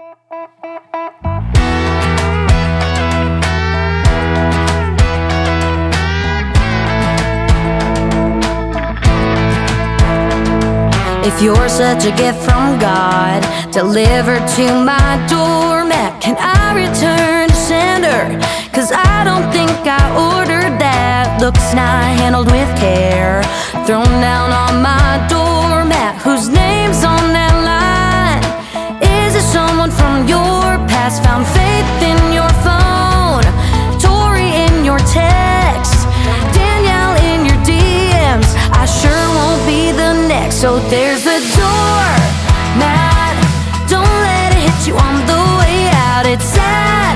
If you're such a gift from God, delivered to my doormat, can I return to sender? Cause I don't think I ordered that. Looks not handled with care. Thrown down someone from your past? Found faith in your phone, Tori in your text, Danielle in your DMs. I sure won't be the next. So there's the door, Matt. Don't let it hit you on the way out. It's sad,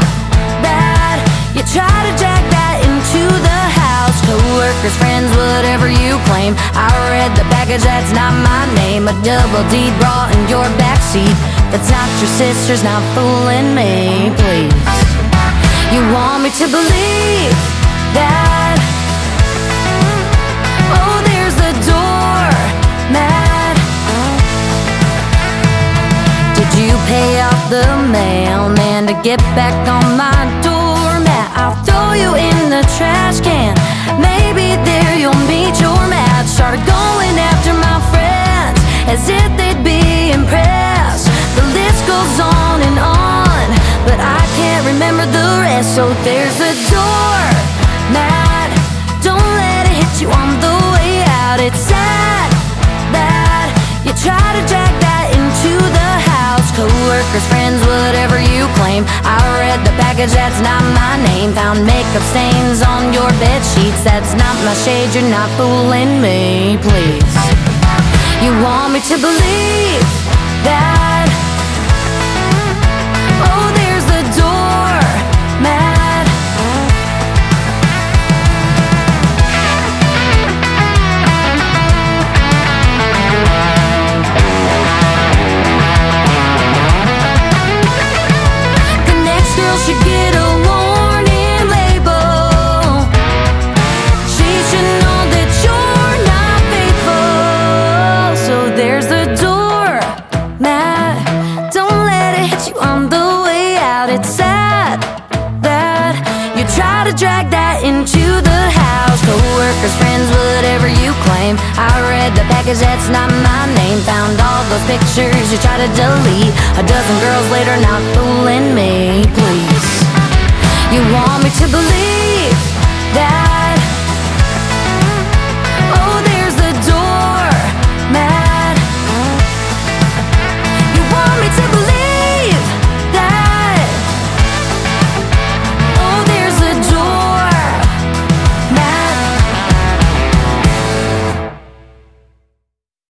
bad. You try to drag that into the house. Co-workers, friends, whatever you claim. I read the package, that's not my name. A double D bra in your backseat. That's not your sister's not fooling me, please. You want me to believe that? Oh, there's the door, Matt. Did you pay off the mailman to get back on my doormat? I'll throw you in the trash goes on and on, but I can't remember the rest. So there's a door, Matt. Don't let it hit you on the way out. It's sad that you try to drag that into the house. Co-workers, friends, whatever you claim. I read the package, that's not my name. Found makeup stains on your bed sheets. That's not my shade. You're not fooling me, please. You want me to believe that? cause that's not my name. Found all those pictures you try to delete. A dozen girls later not fooling me, please.